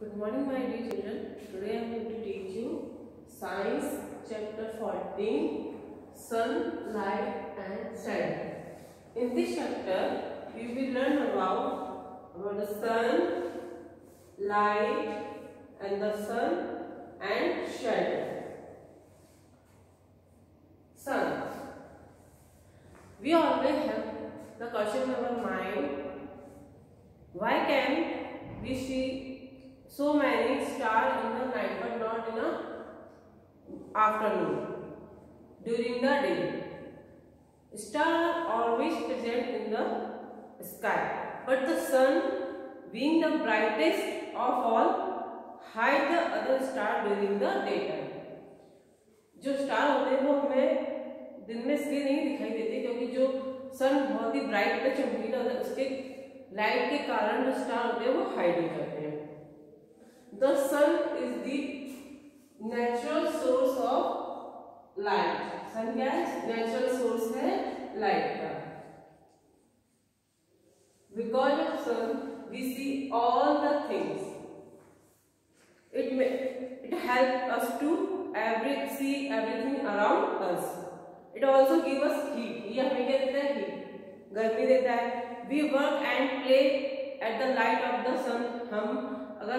Good morning, my dear children. Today I am going to teach you Science chapter 14 Sun, Light and Shadow. In this chapter, we will learn about, about the sun, light and the sun and shadow. Sun. We always have the question in our mind why can we see so many stars in the night but not in the afternoon during the day stars are always present in the sky but the sun being the brightest of all hide the other star during the daytime जो star होते हैं वो हमें दिन में इसलिए नहीं दिखाई देते क्योंकि जो सन बहुत ही ब्राइट पे चमकीला होता है उसके लाइट के कारण जो स्टार होते हैं वो हाइड हो जाते हैं the sun is the natural source of light sun क्या है? नेचुरल सोर्स है लाइट का. Because of sun we see all the things it it help us to every see everything around us it also give us heat ये हमें क्या देता है? Heat गर्मी देता है. We work and play at the light of the sun हम अगर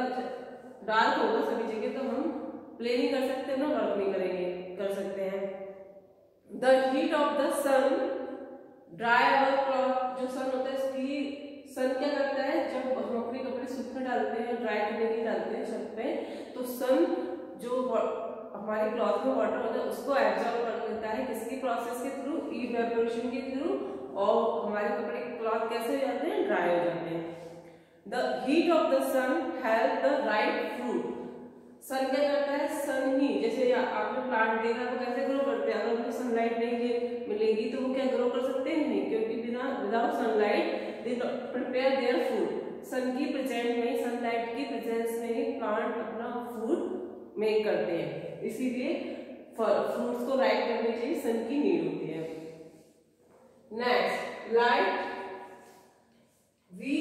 डार्क होगा सभी जगह तो हम प्ले नहीं कर सकते ना वर्क नहीं करेंगे, कर सकते हैं। The heat of the sun dry our cloth जो सन होता है इसकी सन क्या करता है? जब हम अपने कपड़े सूखने डालते हैं ड्राई करने के लिए डालते हैं छत पे तो सन जो हमारे क्लॉथ में वाटर होता है, उसको एब्जॉर्व कर लेता है। किसकी प्रोसेस के थ्रू इवेपोरेशन के थ्रू और हमारे कपड़े क्लॉथ कैसे हो जाते हैं? ड्राई हो जाते हैं। The heat of the sun help the right fruit sun क्या करता है? सन ही. जैसे आपने प्लांट देखा, वो कैसे ग्रो करते हैं? अगर उनको सनलाइट नहीं मिलेगी तो वो क्या ग्रो कर सकते हैं? नहीं, क्योंकि बिना without sunlight they prepare their food sun की प्रेजेंट में सनलाइट की प्रेजेंस में ही प्लांट अपना फ़ूड मेक करते हैं. इसीलिए फ्रूट्स को राइट करने के लिए सन की नीड होती है। Next light we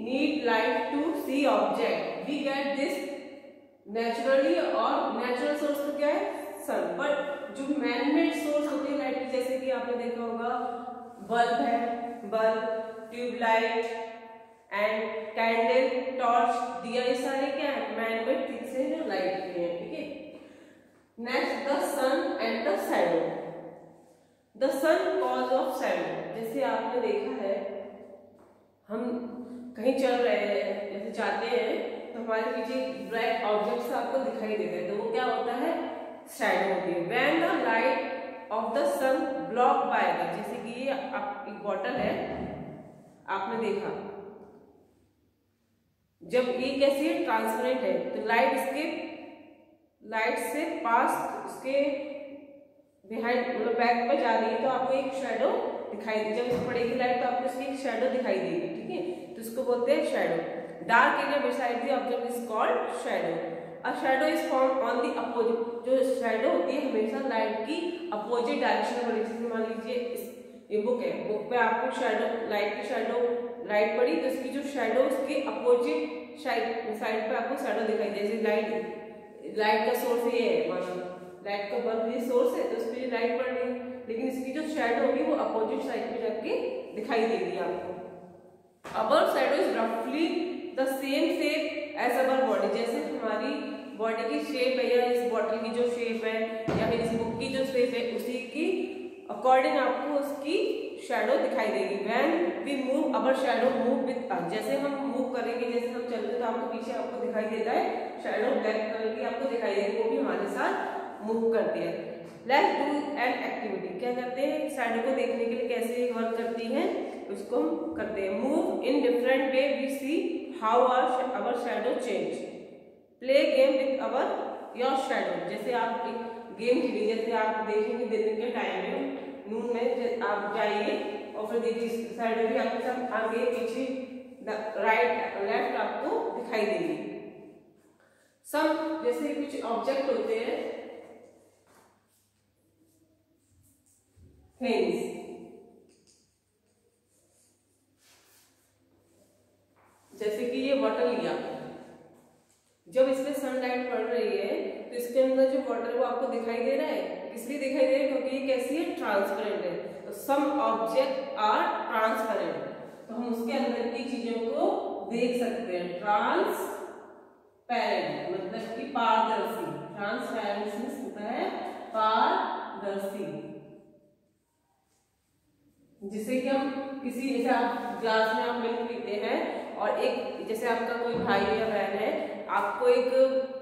need light to see object we get this naturally और नेचुरल सोर्स तो क्या है? सन बट जो मैन मेड सोर्स होते हैं लाइट जैसे कि आपने देखा होगा बल्ब है bulb tubelight and candle torch दिया ये सारे क्या है? मैन मेड थिंग्स हैं जो लाइट के हैं, ठीक है? Next the sun and the shadow the sun cause of shadow जैसे आपने देखा है, हम कहीं चल रहे हैं, जैसे जाते हैं तो हमारे पीछे ब्लैक ऑब्जेक्ट्स आपको दिखाई देते हैं। तो वो क्या होता है? शैडो होती है। When the light of the sun block by the जैसे कि ये आप, एक बॉटल है। आपने देखा। जब ये कैसी ट्रांसपेरेंट है तो लाइट इसके लाइट से पास उसके बिहाइंड मतलब बैक पर जा रही है तो आपको एक शेडो दिखाई दे जब पड़ेगी लाइट तो आपको इसकी एक शेडो दिखाई देगी, ठीक है? तो इसको बोलते हैं shadow dark area beside the object is called shadow a shadow is form on the opposite जो शेडो होती है, हमेशा लाइट की अपोजिट डायरेक्शन में जैसे मान लीजिए ये बुक है बुक पे आपको शेडो लाइट की शेडो लाइट पड़ी तो इसकी जो शेडो उसके अपोजिट साइड साइड पे आपको शेडो दिखाई दे जैसे लाइट लाइट का सोर्स ये है, मानो लाइट का बल्ब ये सोर्स है तो उस पर लाइट पड़ रही है। लेकिन इसकी जो शेडो होगी, वो अपोजिट साइड पे जाके दिखाई देगी आपको। अवर शेडो इज़ रफली the same shape as our body जैसे हमारी बॉडी की शेप है या इस बॉटल की जो शेप है या फिर इस बुक की जो शेप है, उसी की अकॉर्डिंग आपको उसकी शेडो दिखाई देगी। When we move our shadow move with us जैसे हम मूव करेंगे, जैसे हम चलते तो आपको पीछे आपको दिखाई देता है शेडो ब्लैक कलर की आपको दिखाई देगी, वो भी हमारे साथ मूव करती है। लेट्स डू एन एक्टिविटी क्या करते हैं? शेडो को देखने के लिए कैसे वर्क करती है? उसको हम करते हैं। Move in different way we see how are our shadow change play game with our your shadow जैसे आप एक गेम खेलिए जैसे आप देखेंगे दिन के टाइम में नून में आप जाइए और फिर देखिए शेडो भी आपके साथ, आगे, पीछे राइट लेफ़्ट आपको दिखाई देगी। सब जैसे कुछ ऑब्जेक्ट होते हैं। थिंग्स जैसे कि ये बॉटल लिया जब इसमें सनलाइट पड़ रही है तो इसके अंदर जो वाटर है वो आपको दिखाई दे रहा है, इसलिए दिखाई दे रहा है क्योंकि कैसी है? ट्रांसपेरेंट है। तो सम ऑब्जेक्ट आर ट्रांसपेरेंट तो हम उसके अंदर की चीज़ों को देख सकते हैं। ट्रांस मतलब कि पारदर्शी। ट्रांसपेरेंसी होता है पारदर्शी। जिसे कि हम किसी, जैसे आप ग्लास में आप मिल्क पीते हैं और एक, जैसे आपका कोई भाई या बहन है, आपको एक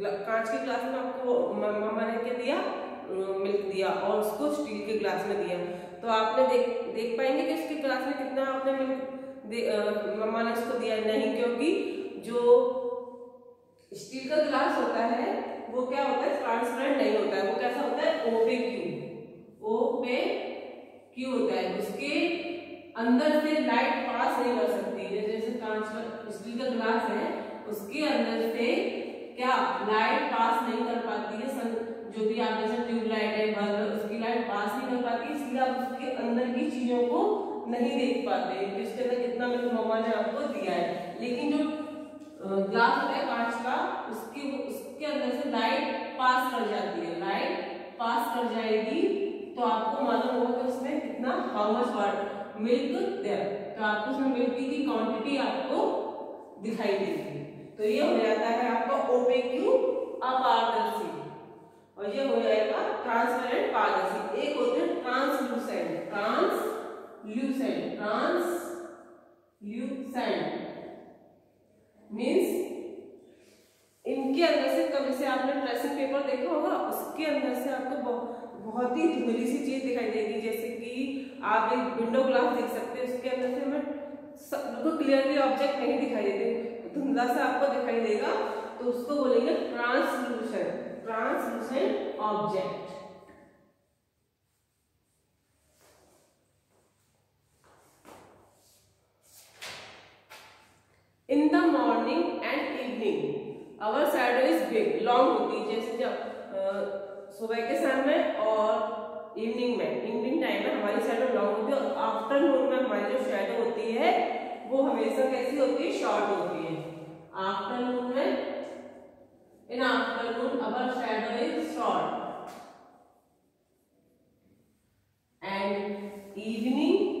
कांच की ग्लास में आपको मम्मा ने क्या दिया? मिल्क दिया और उसको स्टील के ग्लास में दिया। तो आपने देख देख पाएँगे कि उसके ग्लास में कितना आपने मिल्क मम्मा ने उसको दिया। नहीं, क्योंकि जो स्टील का ग्लास होता है, वो क्या होता है? ट्रांसपेरेंट नहीं होता है। वो कैसा होता है? ओपे क्यू? ओ पे क्यू होता है? उसके अंदर से लाइट पास नहीं कर सकती। जैसे कांच का स्टील का ग्लास है, उसके अंदर से क्या लाइट पास नहीं कर पाती है? सन जो भी आप जैसे ट्यूबलाइट है, बल्ब, उसकी लाइट पास नहीं कर पाती, इसलिए आप उसके अंदर की चीज़ों को नहीं देख पाते कि उसके अंदर कितना मिल्क मम्मा ने आपको दिया है। लेकिन जो ग्लास होता है कांच का, उसके उसके अंदर से लाइट पास कर जाती है। लाइट पास कर जाएगी तो आपको मालूम होगा कि उसमें कितना how much water milk there तो आपको उसमें मिल्क की क्वांटिटी आपको दिखाई देगी। तो ये हो जाता है आपका ओपेक्यू अपारदर्शी। और ये हो जाएगा ट्रांसपेरेंट पारदर्शी। एक होते हैं ट्रांसलूसेंट ट्रांसल्यूसेंट ट्रांसल्यूसेंट मींस इनके अंदर से कभी से आपने ड्रेसिंग पेपर देखा होगा? उसके अंदर से आपको बहुत ही धुंधली सी चीज़ दिखाई देगी। जैसे कि आप एक विंडो ग्लास देख सकते हैं। उसके अंदर से हमें बिल्कुल क्लियरली ऑब्जेक्ट नहीं दिखाई देते। धुंधला सा आपको दिखाई देगा तो उसको बोलेंगे translucent translucent object. In the morning and evening, our shadow is big, long होती है, जैसे जब सुबह के समय में और इवनिंग में। इवनिंग टाइम में हमारी शैडो लॉन्ग होती है और आफ्टरनून में हमारी जो शैडो होती है वो हमेशा कैसी होती है शॉर्ट होती है आफ्टरनून में in afternoon our shadow is short and evening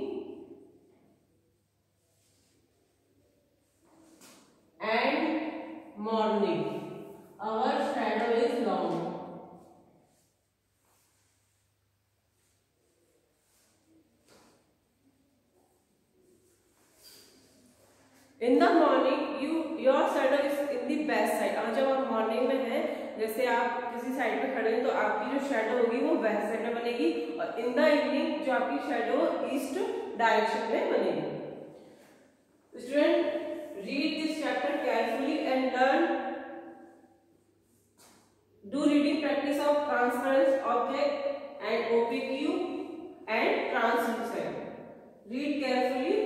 and morning our shadow is long in the morning you your shadow is in the west side और जब आप मॉर्निंग में हैं, जैसे आप किसी साइड पे खड़े हैं तो आपकी जो शेडो होगी वो बेस्ट साइड में बनेगी और इन द इवनिंग जो आपकी शेडो ईस्ट डायरेक्शन में बनेगी। Student read this chapter carefully and learn do reading practice of transparent object and opaque and translucent read carefully